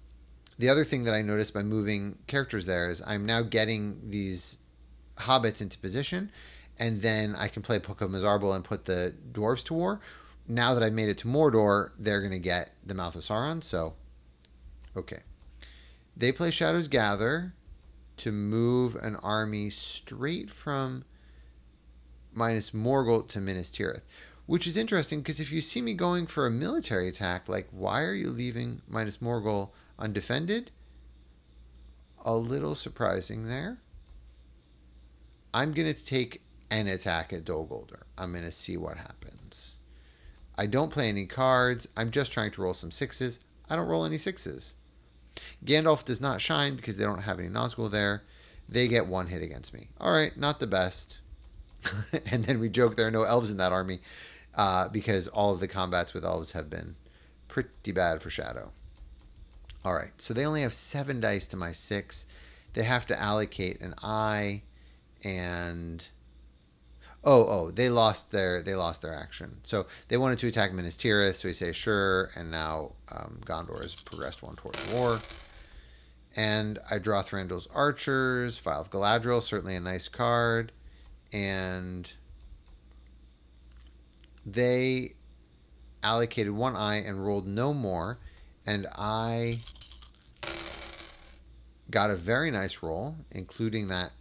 the other thing that I noticed by moving characters there is I'm now getting these hobbits into position, and then I can play Book of Mazarbul and put the dwarves to war. Now that I've made it to Mordor, they're going to get the Mouth of Sauron. So, okay. They play Shadows Gather to move an army straight from Minas Morgul to Minas Tirith, which is interesting because if you see me going for a military attack, like why are you leaving Minas Morgul undefended? A little surprising there. I'm going to take an attack at Dol Guldur. I'm going to see what happens. I don't play any cards. I'm just trying to roll some sixes. I don't roll any sixes. Gandalf does not shine because they don't have any Nazgul there. They get one hit against me. All right, not the best. <laughs> and then we joke there are no elves in that army uh, because all of the combats with elves have been pretty bad for Shadow. All right, so they only have seven dice to my six. They have to allocate an eye, and oh oh they lost their they lost their action. So they wanted to attack Minas Tirith, so we say sure, and now um, Gondor has progressed one towards war. And I draw Thranduil's Archers, Vial of Galadriel, certainly a nice card, and they allocated one eye and rolled no more, and I got a very nice roll, including that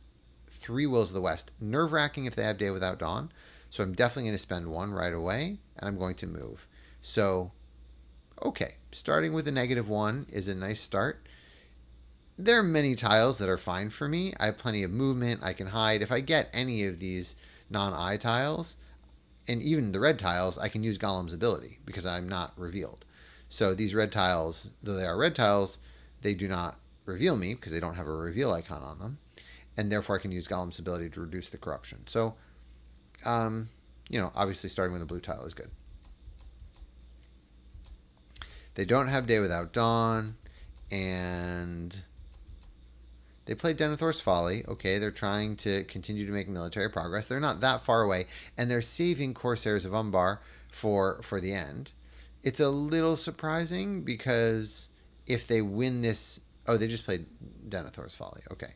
three Wills of the West. Nerve wracking if they have Day Without Dawn, so I'm definitely going to spend one right away, and I'm going to move. So, okay, starting with a negative one is a nice start. There are many tiles that are fine for me. I have plenty of movement. I can hide. If I get any of these non eye tiles, and even the red tiles, I can use Gollum's ability because I'm not revealed. So these red tiles, though they are red tiles, they do not reveal me because they don't have a reveal icon on them, and therefore I can use Gollum's ability to reduce the corruption. So, um, you know, obviously starting with a blue tile is good. They don't have Day Without Dawn, and they played Denethor's Folly. Okay, they're trying to continue to make military progress. They're not that far away, and they're saving Corsairs of Umbar for for the end. It's a little surprising because if they win this, oh, they just played Denethor's Folly. Okay.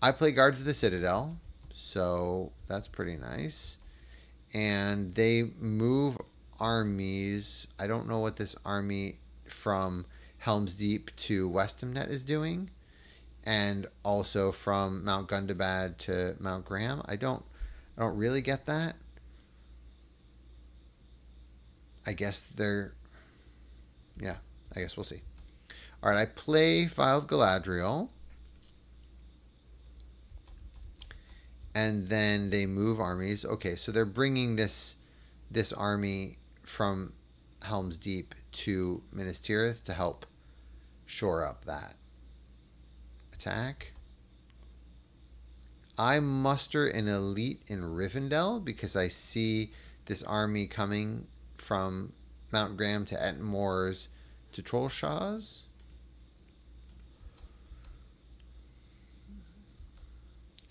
I play Guards of the Citadel, so that's pretty nice. And they move armies. I don't know what this army from Helm's Deep to Westemnet is doing, and also from Mount Gundabad to Mount Gram. I don't, I don't really get that. I guess they're, yeah. I guess we'll see. All right, I play Vial of Galadriel. And then they move armies. Okay, so they're bringing this this army from Helm's Deep to Minas Tirith to help shore up that attack. I muster an elite in Rivendell because I see this army coming from Mount Gram to Etten Moors to Trollshaws.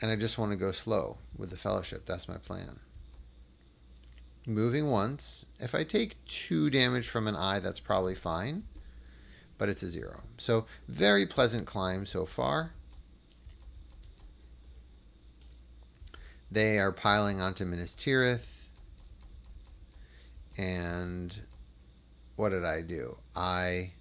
And I just want to go slow with the fellowship. That's my plan moving once. If I take two damage from an eye, that's probably fine, but it's a zero. So very pleasant climb so far. They are piling onto Minas Tirith, and what did I do? I.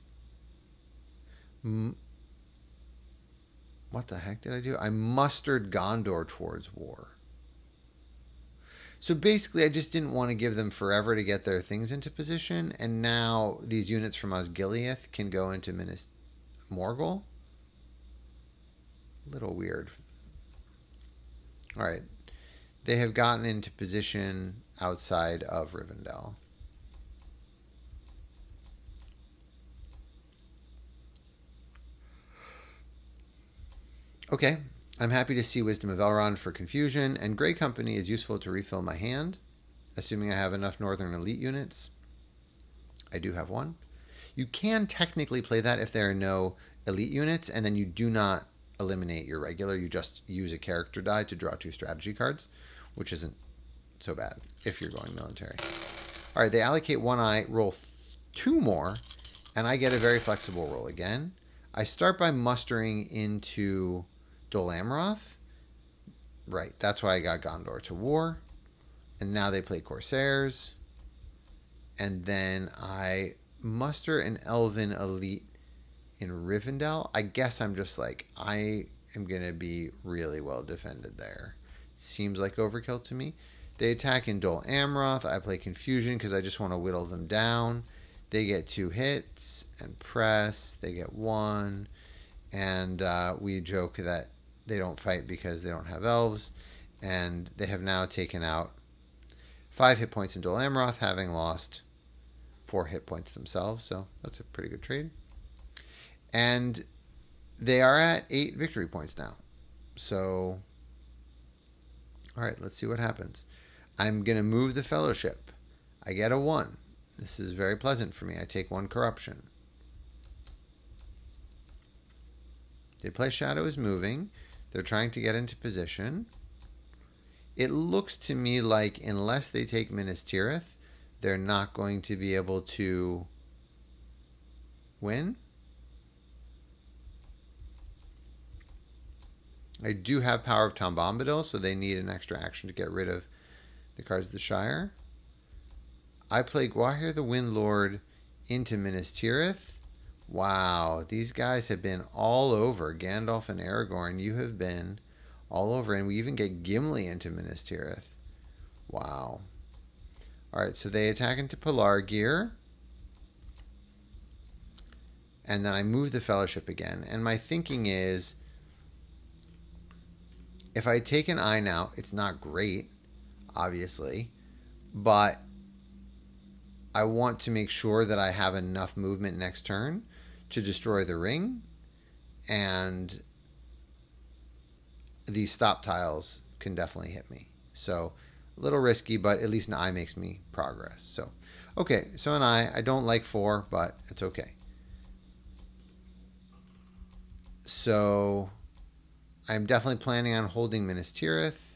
What the heck did I do? I mustered Gondor towards war. So basically, I just didn't want to give them forever to get their things into position, and now these units from Osgiliath can go into Minas Morgul. A Little weird. All right, they have gotten into position outside of Rivendell. Okay, I'm happy to see Wisdom of Elrond for confusion, and Grey Company is useful to refill my hand, assuming I have enough Northern Elite units. I do have one. You can technically play that if there are no elite units, and then you do not eliminate your regular. You just use a character die to draw two strategy cards, which isn't so bad if you're going military. All right, they allocate one eye, roll two more, and I get a very flexible roll again. I start by mustering into Dol Amroth. Right, that's why I got Gondor to war. And now they play Corsairs. And then I muster an Elven elite in Rivendell. I guess I'm just like, I am going to be really well defended there. Seems like overkill to me. They attack in Dol Amroth. I play Confusion because I just want to whittle them down. They get two hits and press. They get one. And uh, we joke that they don't fight because they don't have elves, and they have now taken out five hit points in Dol Amroth, having lost four hit points themselves. So that's a pretty good trade. And they are at eight victory points now. So, all right, let's see what happens. I'm going to move the fellowship. I get a one. This is very pleasant for me. I take one corruption. They play Shadow is moving. They're trying to get into position. It looks to me like unless they take Minas Tirith, they're not going to be able to win. I do have Power of Tom Bombadil, so they need an extra action to get rid of the cards of the Shire. I play Gwaihir the Windlord into Minas Tirith. Wow, these guys have been all over. Gandalf and Aragorn, you have been all over. And we even get Gimli into Minas Tirith. Wow. All right, so they attack into Pelargir. And then I move the Fellowship again. And my thinking is if I take an eye now, it's not great, obviously. But I want to make sure that I have enough movement next turn to destroy the ring, and these stop tiles can definitely hit me. So a little risky, but at least an eye makes me progress. So, okay, so an eye, I don't like four, but it's okay. So I'm definitely planning on holding Minas Tirith.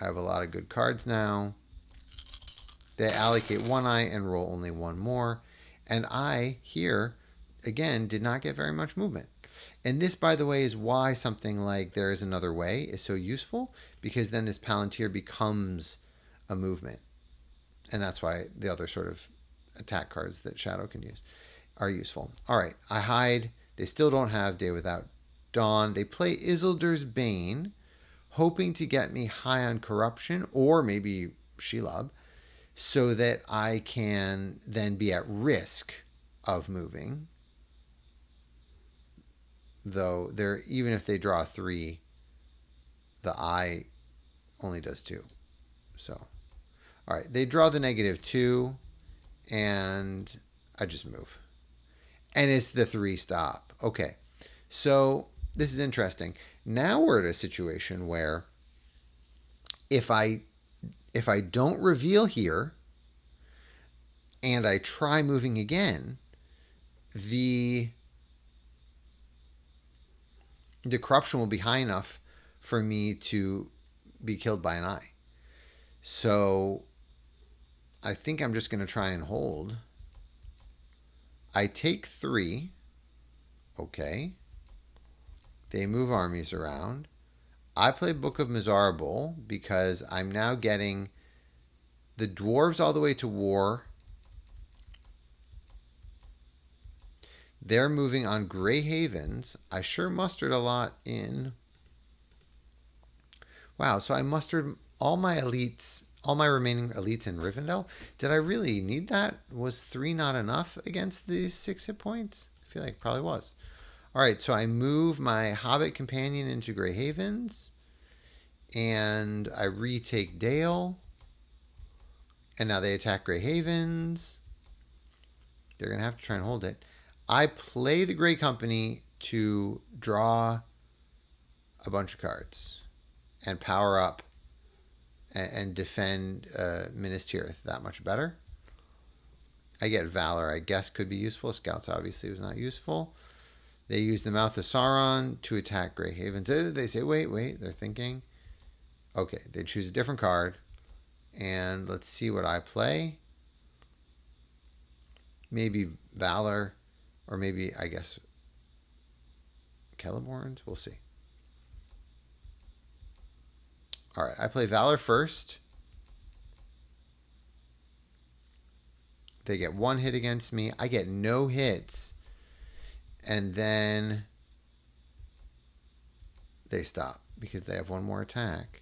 I have a lot of good cards now. They allocate one eye and roll only one more. And I here, again, did not get very much movement. And this, by the way, is why something like There is Another Way is so useful, because then this Palantir becomes a movement. And that's why the other sort of attack cards that Shadow can use are useful. All right, I hide. They still don't have Day Without Dawn. They play Isildur's Bane, hoping to get me high on corruption or maybe Shelob so that I can then be at risk of moving. Though there, even if they draw three, the eye only does two. So, all right, they draw the negative two, and I just move. And it's the three stop. Okay, so this is interesting. Now we're at a situation where if I if I don't reveal here and I try moving again, the the corruption will be high enough for me to be killed by an eye. So I think I'm just going to try and hold. I take three. Okay. They move armies around. I play Book of Mazarbul because I'm now getting the dwarves all the way to war. They're moving on Grey Havens. I sure mustered a lot in. Wow, so I mustered all my elites, all my remaining elites in Rivendell. Did I really need that? Was three not enough against these six hit points? I feel like probably was. All right, so I move my Hobbit companion into Grey Havens, and I retake Dale, and now they attack Grey Havens. They're gonna have to try and hold it. I play the Grey Company to draw a bunch of cards and power up and, and defend uh, Minas Tirith that much better. I get Valor, I guess, could be useful. Scouts obviously was not useful. They use the Mouth of Sauron to attack Grey Havens. They say, wait, wait, they're thinking. Okay, they choose a different card. And let's see what I play. Maybe Valor, or maybe, I guess, Celeborns. We'll see. All right, I play Valor first. They get one hit against me. I get no hits. And then they stop because they have one more attack.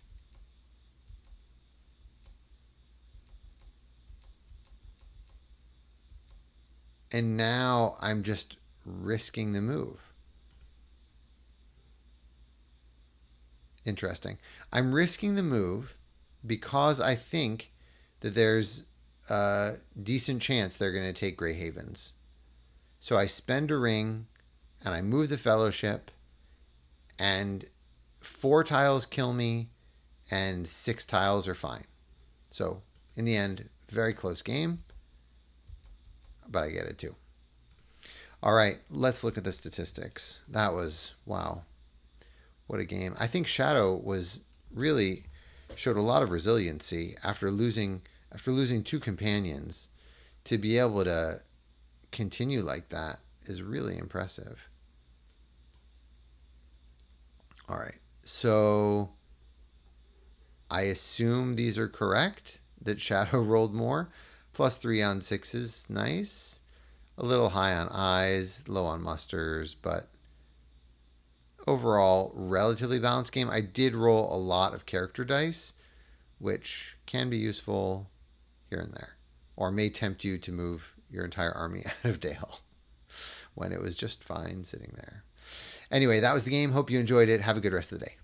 And now I'm just risking the move. Interesting. I'm risking the move because I think that there's a decent chance they're going to take Grey Havens. So I spend a ring and I move the fellowship, and four tiles kill me, and six tiles are fine. So in the end, very close game, but I get it too. All right, let's look at the statistics. That was wow. What a game. I think Shadow was really showed a lot of resiliency after losing after losing two companions to be able to continue like that is really impressive. All right. So I assume these are correct that Shadow <laughs> rolled more. Plus three on sixes, nice. A little high on eyes, low on musters, but overall relatively balanced game. I did roll a lot of character dice, which can be useful here and there, or may tempt you to move your entire army <laughs> out of Dale when it was just fine sitting there. Anyway, that was the game. Hope you enjoyed it. Have a good rest of the day.